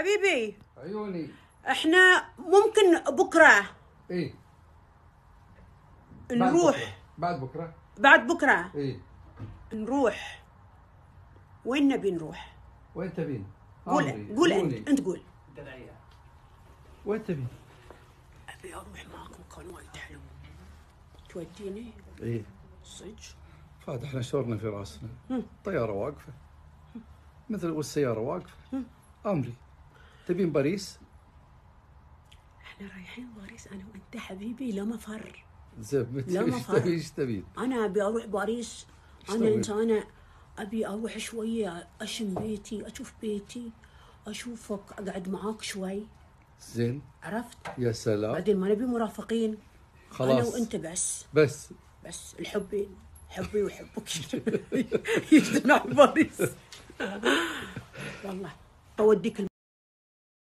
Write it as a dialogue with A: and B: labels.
A: حبيبي
B: عيوني.
A: إحنا ممكن
B: بكرة. إيه.
A: نروح.
B: بعد بكرة.
A: بعد بكرة.
B: إيه.
A: نروح. وين نبي نروح؟
B: وين تبين؟
A: قول. قول. أنت أنت قول.
B: وين تبين؟
A: أبي أروح معك مكان وايد حلو. توديني؟
B: إيه.
A: صدق؟
B: فهد إحنا شورنا في رأسنا. طيارة واقفة. مثل والسياره واقفة. أمري. تبين باريس؟
A: إحنا رايحين باريس أنا وانت حبيبي لا مفر.
B: زين
A: لا، إيش.
B: تبين إيش تبين؟
A: أنا أبي أروح باريس.
B: أنا؟
A: انسانه أبي أروح شوية أشم بيتي أشوف بيتي أشوفك أقعد معاك شوي.
B: زين.
A: عرفت؟
B: يا سلام.
A: بعدين ما نبي مرافقين.
B: خلاص.
A: أنا وأنت بس.
B: بس.
A: بس الحبين. حبي وحبك. يجتمع باريس. والله. بوديك